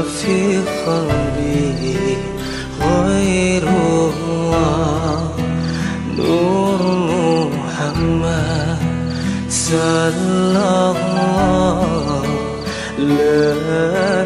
في قلبي غير الله نور محمد صلى الله لا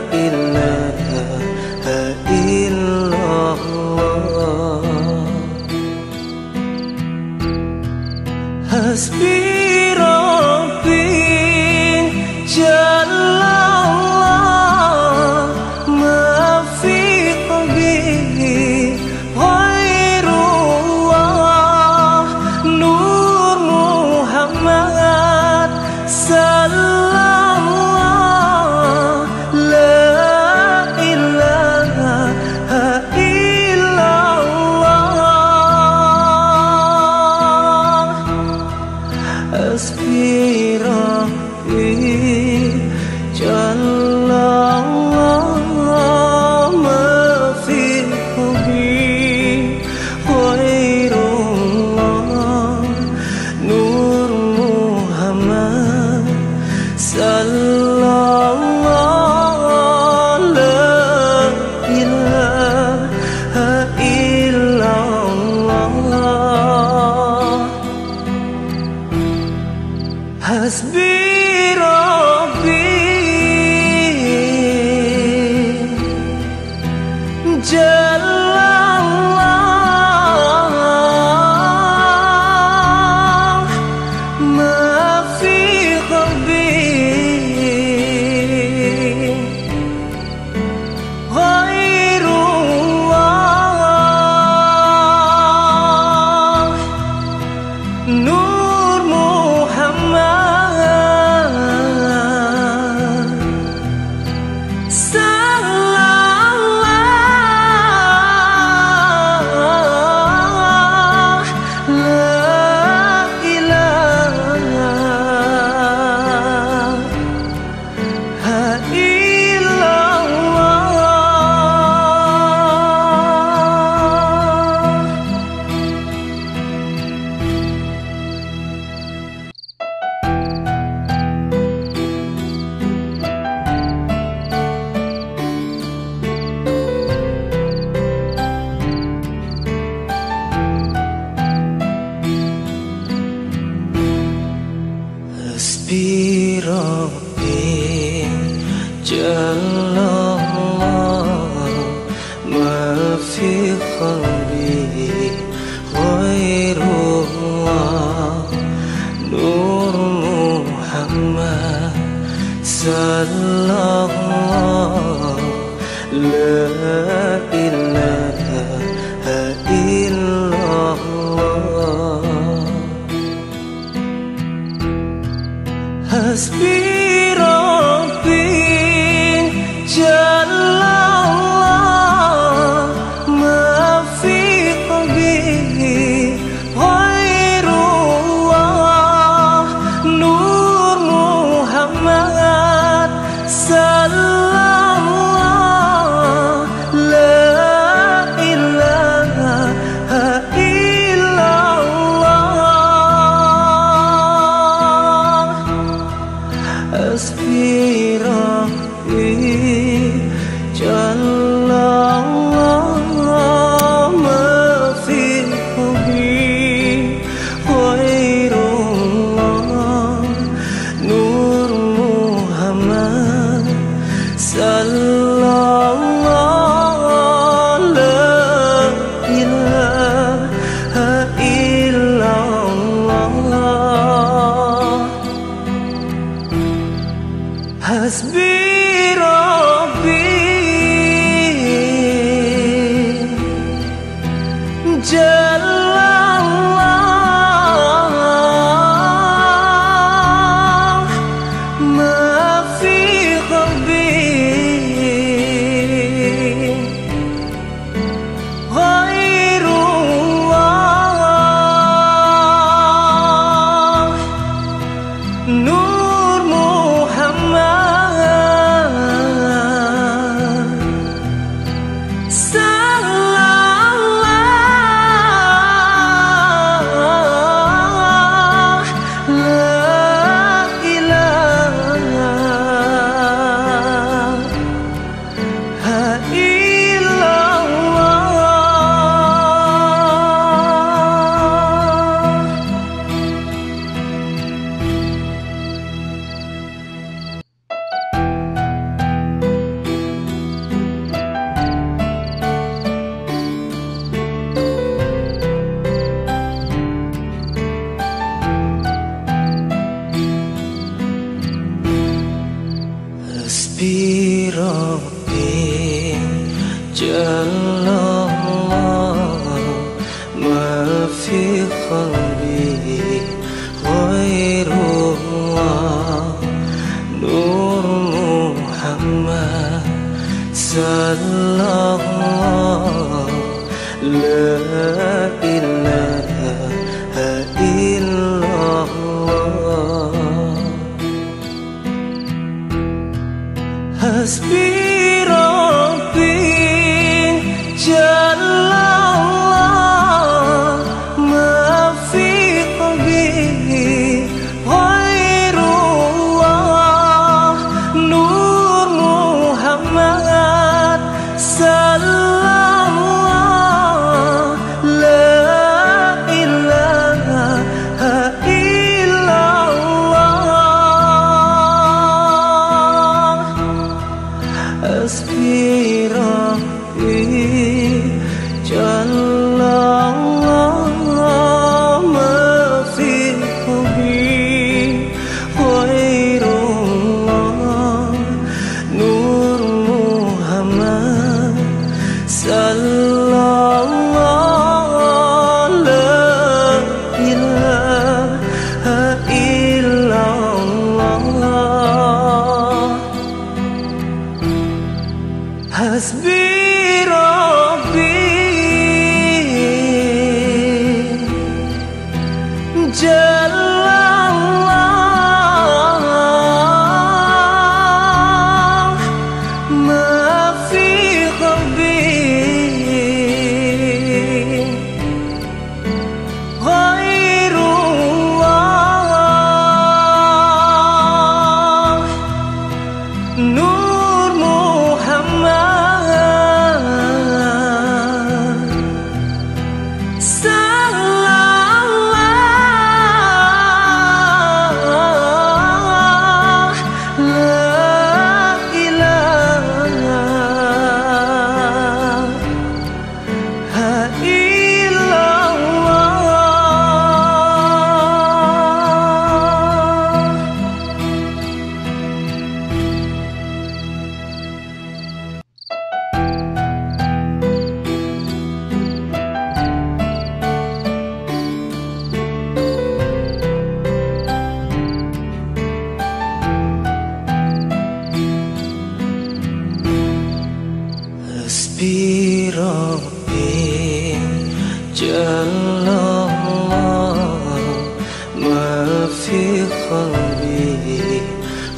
قلبي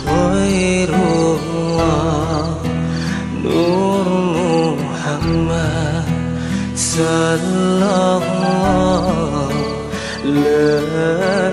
غير الله نور محمد صلى الله لا